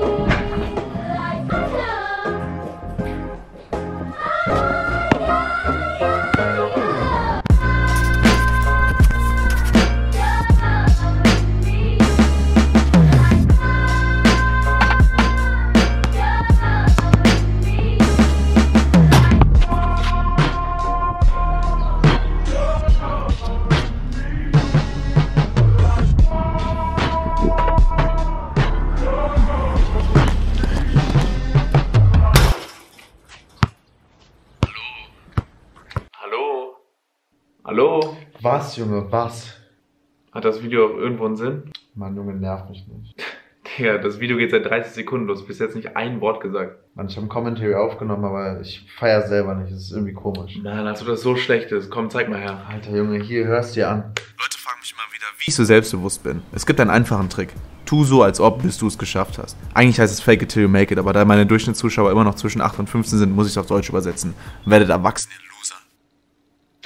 Hallo? Hallo? Was, Junge, was? Hat das Video auch irgendwo einen Sinn? Mann, Junge, nerv mich nicht. Digga, das Video geht seit 30 Sekunden los. Bis jetzt nicht ein Wort gesagt. Mann, ich habe ein Commentary aufgenommen, aber ich feier selber nicht. Das ist irgendwie komisch. Nein, als ob das so schlecht ist. Komm, zeig mal her. Alter Junge, hier hörst dir an. Leute fragen mich immer wieder, wie ich so selbstbewusst bin. Es gibt einen einfachen Trick. Tu so, als ob, bis du es geschafft hast. Eigentlich heißt es fake it till you make it, aber da meine Durchschnittszuschauer immer noch zwischen 8 und 15 sind, muss ich es auf Deutsch übersetzen. Werdet erwachsen, ihr.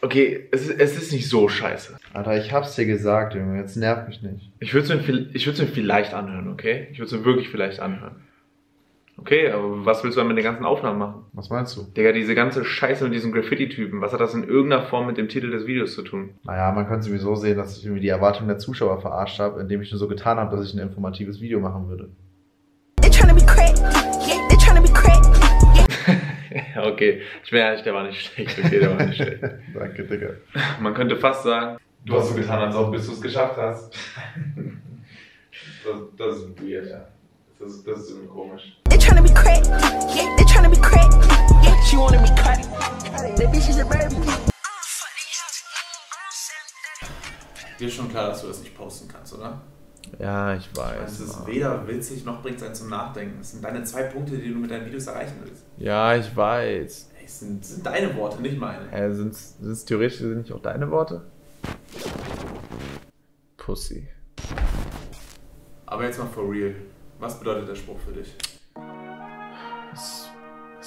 Okay, es ist, es ist nicht so scheiße. Alter, ich hab's dir gesagt, Junge, jetzt nerv mich nicht. Ich würde es mir, ich würd's mir vielleicht anhören, okay? Ich würde es mir wirklich vielleicht anhören. Okay, aber was willst du dann mit den ganzen Aufnahmen machen? Was meinst du? Digga, diese ganze Scheiße mit diesen Graffiti-Typen, was hat das in irgendeiner Form mit dem Titel des Videos zu tun? Naja, man könnte sowieso sehen, dass ich irgendwie die Erwartungen der Zuschauer verarscht habe, indem ich nur so getan habe, dass ich ein informatives Video machen würde. Okay. Ich bin ehrlich, der war nicht schlecht. Okay, der war nicht schlecht. Danke, Digga. Man könnte fast sagen, du hast so getan, als ob bis du es geschafft hast. Das, das ist weird, ja. Das ist, das ist irgendwie komisch. They tryna be cracked. Yeah, they tryna be cracked. Yeah, she wanted me cut. That bitch is a baby. Dir ist schon klar, dass du das nicht posten kannst, oder? Ja, ich Es weiß. ist weder witzig noch bringt es einen zum Nachdenken. Es sind deine zwei Punkte, die du mit deinen Videos erreichen willst. Ja, ich weiß. Ey, Es sind, sind deine Worte, nicht meine. Äh, sind es theoretisch sind nicht auch deine Worte? Pussy. Aber jetzt mal for real. Was bedeutet der Spruch für dich? Es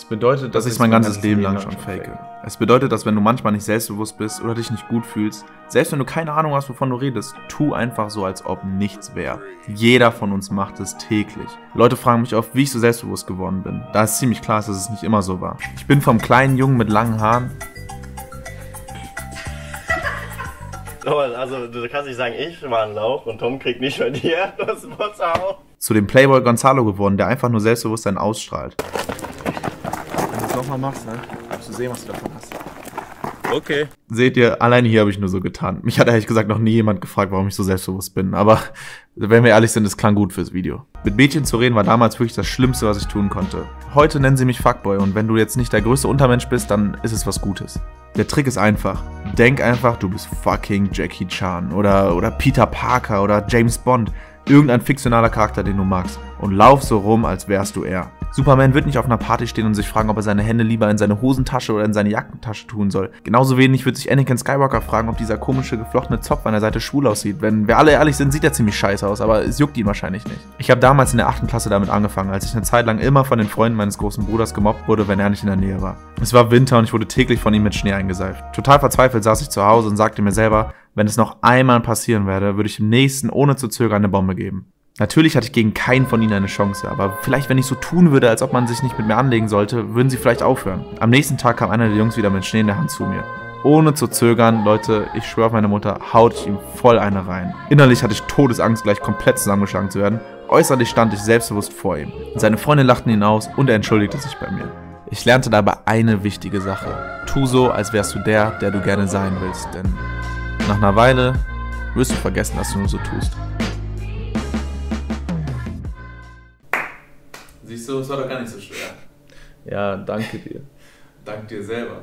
bedeutet, Dass ich mein ganzes Leben lang schon fake. Es bedeutet, dass wenn du manchmal nicht selbstbewusst bist oder dich nicht gut fühlst, selbst wenn du keine Ahnung hast, wovon du redest, tu einfach so, als ob nichts wäre. Jeder von uns macht es täglich. Leute fragen mich oft, wie ich so selbstbewusst geworden bin. Da ist ziemlich klar, dass es nicht immer so war. Ich bin vom kleinen Jungen mit langen Haaren So, also du kannst nicht sagen, ich war ein Lauch und Tom kriegt nicht von dir das Wasser auf. zu dem Playboy Gonzalo geworden, der einfach nur Selbstbewusstsein ausstrahlt. Nochmal machst, ne? Wirst du sehen, was du davon hast. Okay. Seht ihr, alleine hier habe ich nur so getan. Mich hat ehrlich gesagt noch nie jemand gefragt, warum ich so selbstbewusst bin. Aber wenn wir ehrlich sind, es klang gut fürs Video. Mit Mädchen zu reden war damals wirklich das Schlimmste, was ich tun konnte. Heute nennen sie mich Fuckboy und wenn du jetzt nicht der größte Untermensch bist, dann ist es was Gutes. Der Trick ist einfach. Denk einfach, du bist fucking Jackie Chan oder, oder Peter Parker oder James Bond. Irgendein fiktionaler Charakter, den du magst. Und lauf so rum, als wärst du er. Superman wird nicht auf einer Party stehen und sich fragen, ob er seine Hände lieber in seine Hosentasche oder in seine Jackentasche tun soll. Genauso wenig wird sich Anakin Skywalker fragen, ob dieser komische geflochtene Zopf an der Seite schwul aussieht. Wenn wir alle ehrlich sind, sieht er ziemlich scheiße aus, aber es juckt ihn wahrscheinlich nicht. Ich habe damals in der 8. Klasse damit angefangen, als ich eine Zeit lang immer von den Freunden meines großen Bruders gemobbt wurde, wenn er nicht in der Nähe war. Es war Winter und ich wurde täglich von ihm mit Schnee eingeseift. Total verzweifelt saß ich zu Hause und sagte mir selber, wenn es noch einmal passieren werde, würde ich dem nächsten ohne zu zögern eine Bombe geben. Natürlich hatte ich gegen keinen von ihnen eine Chance, aber vielleicht, wenn ich so tun würde, als ob man sich nicht mit mir anlegen sollte, würden sie vielleicht aufhören. Am nächsten Tag kam einer der Jungs wieder mit Schnee in der Hand zu mir. Ohne zu zögern, Leute, ich schwöre auf meine Mutter, haut ich ihm voll eine rein. Innerlich hatte ich Todesangst, gleich komplett zusammengeschlagen zu werden. Äußerlich stand ich selbstbewusst vor ihm. Seine Freunde lachten ihn aus und er entschuldigte sich bei mir. Ich lernte dabei eine wichtige Sache. Tu so, als wärst du der, der du gerne sein willst, denn nach einer Weile wirst du vergessen, dass du nur so tust. Siehst du, es war doch gar nicht so schwer. Ja, danke dir. Dank dir selber.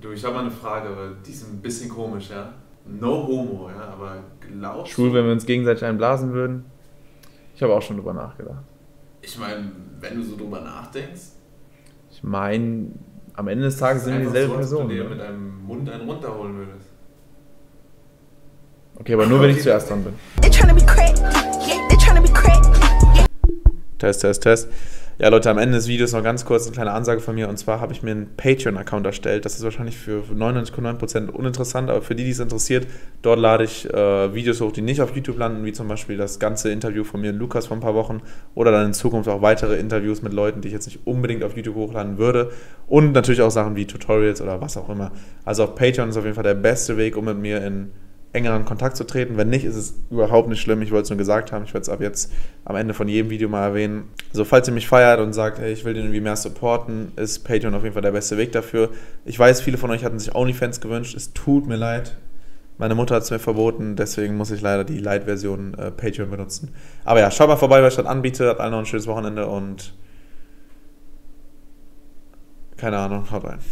Du, ich habe mal eine Frage, aber die ist ein bisschen komisch, ja? No homo, ja, aber glaubst Schwul, wenn wir uns gegenseitig einblasen würden. Ich habe auch schon drüber nachgedacht. Ich meine, wenn du so drüber nachdenkst, Ich meine, am Ende des Tages sind wir dieselbe so, Person. ob du dir ne? mit deinem Mund einen runterholen würdest. Okay, aber nur wenn ich zuerst dran bin. They tryna be cracked. Yeah, they tryna be cracked. Test, Test, Test. Ja, Leute, am Ende des Videos noch ganz kurz eine kleine Ansage von mir. Und zwar habe ich mir einen Patreon-Account erstellt. Das ist wahrscheinlich für 99,9% uninteressant, aber für die, die es interessiert, dort lade ich äh, Videos hoch, die nicht auf YouTube landen, wie zum Beispiel das ganze Interview von mir und Lukas vor ein paar Wochen oder dann in Zukunft auch weitere Interviews mit Leuten, die ich jetzt nicht unbedingt auf YouTube hochladen würde. Und natürlich auch Sachen wie Tutorials oder was auch immer. Also auf Patreon ist auf jeden Fall der beste Weg, um mit mir in engeren Kontakt zu treten. Wenn nicht, ist es überhaupt nicht schlimm. Ich wollte es nur gesagt haben. Ich werde es ab jetzt am Ende von jedem Video mal erwähnen. Also falls ihr mich feiert und sagt, hey, ich will den irgendwie mehr supporten, ist Patreon auf jeden Fall der beste Weg dafür. Ich weiß, viele von euch hatten sich OnlyFans gewünscht. Es tut mir leid. Meine Mutter hat es mir verboten, deswegen muss ich leider die Light-Version äh, Patreon benutzen. Aber ja, schaut mal vorbei, was ich das anbiete. Habt allen noch ein schönes Wochenende und keine Ahnung, haut rein.